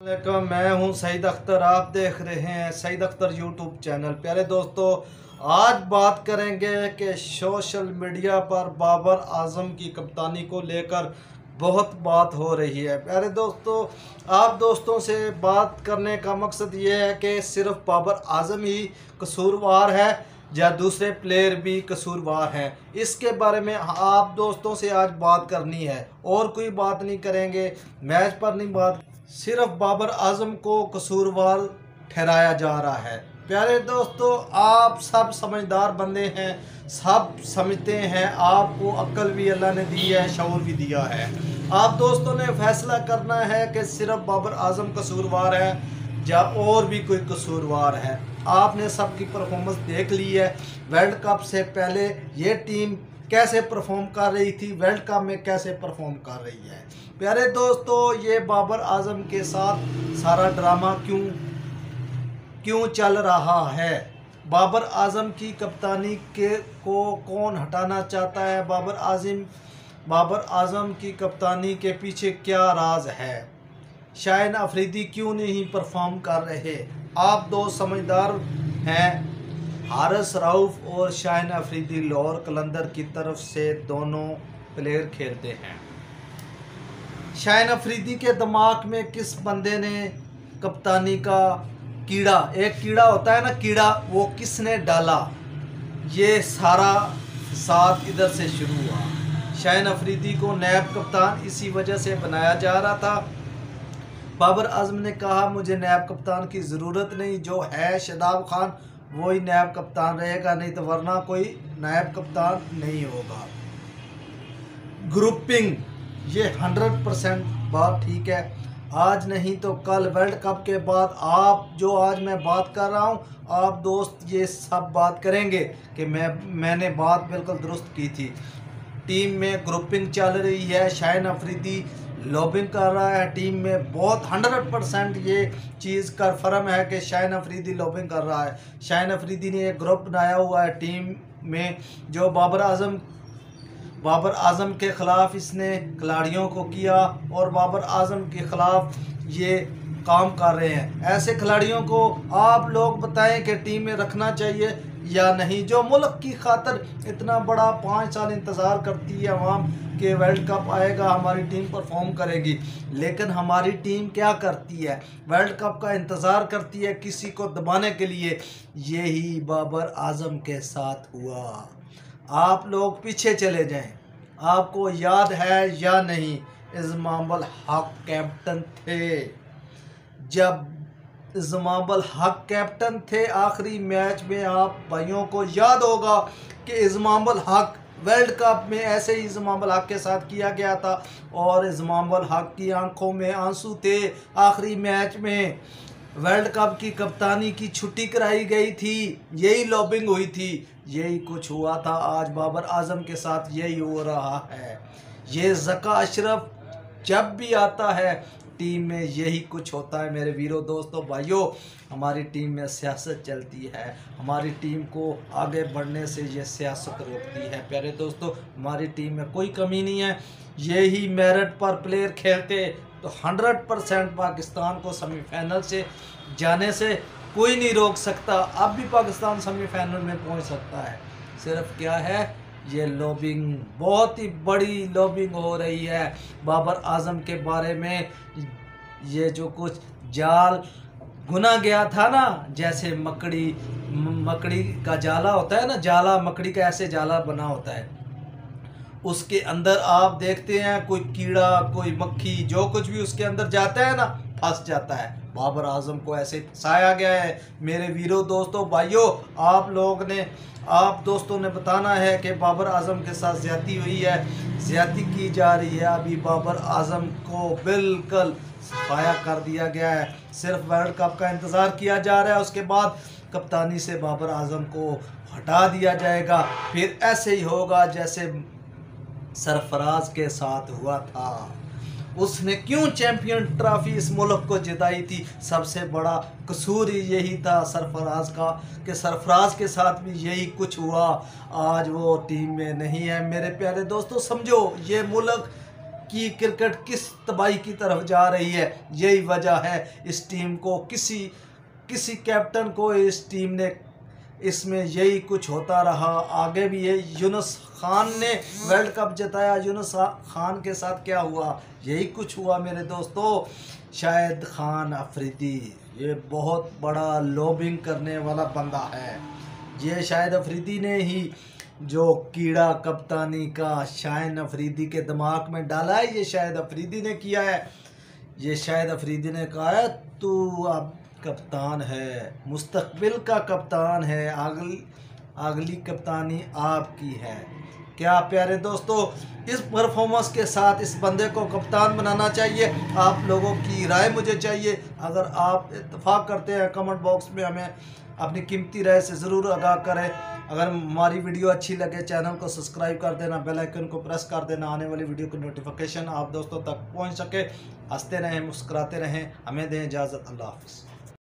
वालेकुम, मैं हूँ सईद अख्तर आप देख रहे हैं सईद अख्तर यूट्यूब चैनल। प्यारे दोस्तों आज बात करेंगे कि सोशल मीडिया पर बाबर आज़म की कप्तानी को लेकर बहुत बात हो रही है। प्यारे दोस्तों आप दोस्तों से बात करने का मकसद ये है कि सिर्फ़ बाबर आज़म ही कसूरवार है या दूसरे प्लेयर भी कसूरवार हैं। इसके बारे में आप दोस्तों से आज बात करनी है। और कोई बात नहीं करेंगे मैच पर नहीं बात सिर्फ़ बाबर आज़म को कसूरवार ठहराया जा रहा है। प्यारे दोस्तों, आप सब समझदार बंदे हैं, सब समझते हैं, आपको अक्ल भी अल्लाह ने दी है, शौर भी दिया है। आप दोस्तों ने फैसला करना है कि सिर्फ़ बाबर आज़म कसूरवार है या और भी कोई कसूरवार है। आपने सबकी परफॉर्मेंस देख ली है। वर्ल्ड कप से पहले ये टीम कैसे परफॉर्म कर रही थी वर्ल्ड कप में कैसे परफॉर्म कर रही है। प्यारे दोस्तों, ये बाबर आज़म के साथ सारा ड्रामा क्यों क्यों चल रहा है? बाबर आज़म की कप्तानी के, को कौन हटाना चाहता है? बाबर आज़म बाबर आज़म की कप्तानी के पीछे क्या राज है? शायन अफरीदी क्यों नहीं परफॉर्म कर रहे? आप दो समझदार हैं। हारस, राउफ और शाहन अफरीदी लाहौर कलंदर की तरफ़ से दोनों प्लेयर खेलते हैं। शाहन अफरीदी के दिमाग में किस बंदे ने कप्तानी का कीड़ा, एक कीड़ा होता है ना कीड़ा, वो किसने डाला? ये सारा साथ इधर से शुरू हुआ। शाहन अफरीदी को नैब कप्तान इसी वजह से बनाया जा रहा था। बाबर आज़म ने कहा, मुझे नैब कप्तान की ज़रूरत नहीं, जो है शदाब खान वही नायब कप्तान रहेगा, नहीं तो वरना कोई नायब कप्तान नहीं होगा। ग्रुपिंग, ये हंड्रेड परसेंट बात ठीक है। आज नहीं तो कल वर्ल्ड कप के बाद आप जो आज मैं बात कर रहा हूँ, आप दोस्त ये सब बात करेंगे कि मैं, मैंने बात बिल्कुल दुरुस्त की थी। टीम में ग्रुपिंग चल रही है शाइन अफरीदी लॉबिंग कर रहा है, टीम में बहुत हंड्रेड परसेंट ये चीज़ का फर्म है कि शाइन अफरीदी लॉबिंग कर रहा है। शाइन अफरीदी ने एक ग्रुप बनाया हुआ है टीम में, जो बाबर आज़म बाबर आज़म के ख़िलाफ़ इसने खिलाड़ियों को किया और बाबर आज़म के ख़िलाफ़ ये काम कर रहे हैं। ऐसे खिलाड़ियों को आप लोग बताएँ कि टीम में रखना चाहिए या नहीं, जो मुल्क की खातर इतना बड़ा पाँच साल इंतज़ार करती है आवाम कि वर्ल्ड कप आएगा, हमारी टीम परफॉर्म करेगी। लेकिन हमारी टीम क्या करती है? वर्ल्ड कप का इंतज़ार करती है किसी को दबाने के लिए। यही बाबर आज़म के साथ हुआ। आप लोग पीछे चले जाएँ। आपको याद है या नहीं इजमाबल हक कैप्टन थे। जब इजमाबल हक कैप्टन थे। आखिरी मैच में आप भाइयों को याद होगा कि इजमाबल हक वर्ल्ड कप में ऐसे ही इजमाबल हक के साथ किया गया था और इजमाबल हक की आँखों में आँसू थे। आखिरी मैच में वर्ल्ड कप की कप्तानी की छुट्टी कराई गई थी। यही लॉबिंग हुई थी। यही कुछ हुआ था। आज बाबर आज़म के साथ यही हो रहा है। ये जका अशरफ जब भी आता है टीम में यही कुछ होता है मेरे वीरों, दोस्तों, भाइयों। हमारी टीम में सियासत चलती है। हमारी टीम को आगे बढ़ने से ये सियासत रोकती है। प्यारे दोस्तों, हमारी टीम में कोई कमी नहीं है। यही मेरिट पर प्लेयर खेलते तो हंड्रेड परसेंट पाकिस्तान को सेमीफाइनल से जाने से कोई नहीं रोक सकता। अब भी पाकिस्तान सेमीफाइनल में पहुँच सकता है। सिर्फ़ क्या है? ये लॉबिंग बहुत ही बड़ी लॉबिंग हो रही है। बाबर आज़म के बारे में ये जो कुछ जाल गुना गया था ना, जैसे मकड़ी मकड़ी का जाला होता है ना, जाला, मकड़ी का ऐसे जाला बना होता है। उसके अंदर आप देखते हैं, कोई कीड़ा, कोई मक्खी, जो कुछ भी उसके अंदर जाता है ना फंस जाता है। बाबर आज़म को ऐसे फंसाया गया है। मेरे वीरों, दोस्तों, भाइयों, आप लोग ने, आप दोस्तों ने बताना है कि बाबर आज़म के साथ ज़्यादा हुई है, ज़्यादा की जा रही है। अभी बाबर आज़म को बिल्कुल सफाया कर दिया गया है। सिर्फ़ वर्ल्ड कप का इंतज़ार किया जा रहा है, उसके बाद कप्तानी से बाबर आज़म को हटा दिया जाएगा। फिर ऐसे ही होगा जैसे सरफराज के साथ हुआ था। उसने क्यों चैंपियन ट्रॉफी इस मुल्क को जिताई थी? सबसे बड़ा कसूर यही था सरफराज का, कि सरफराज के साथ भी यही कुछ हुआ। आज वो टीम में नहीं है। मेरे प्यारे दोस्तों, समझो, ये मुल्क की क्रिकेट किस तबाही की तरफ़ जा रही है? यही वजह है इस टीम को। किसी किसी कैप्टन को इस टीम ने इसमें यही कुछ होता रहा। आगे भी ये यूनस खान ने वर्ल्ड कप जिताया। यूनुस खान के साथ क्या हुआ? यही कुछ हुआ मेरे दोस्तों। शायद खान अफरीदी, ये बहुत बड़ा लॉबिंग करने वाला बंदा है। ये शायद अफरीदी ने ही जो कीड़ा कप्तानी का शायन अफरीदी के दिमाग में डाला है, ये शायद अफरीदी ने किया है। ये शायद अफरीदी ने कहा है, तू अब कप्तान है, मुस्तकबिल का कप्तान है अगली अगली कप्तानी आपकी है। क्या प्यारे दोस्तों, इस परफॉर्मेंस के साथ इस बंदे को कप्तान बनाना चाहिए? आप लोगों की राय मुझे चाहिए। अगर आप इतफाक़ करते हैं कमेंट बॉक्स में हमें अपनी कीमती राय से ज़रूर आगाह करें। अगर हमारी वीडियो अच्छी लगे चैनल को सब्सक्राइब कर देना बेल आइकन को प्रेस कर देना, आने वाली वीडियो की नोटिफिकेशन आप दोस्तों तक पहुँच सके। हँसते रहें, मुस्कुराते रहें। हमें दें इजाज़त। अल्लाह हाफिज़।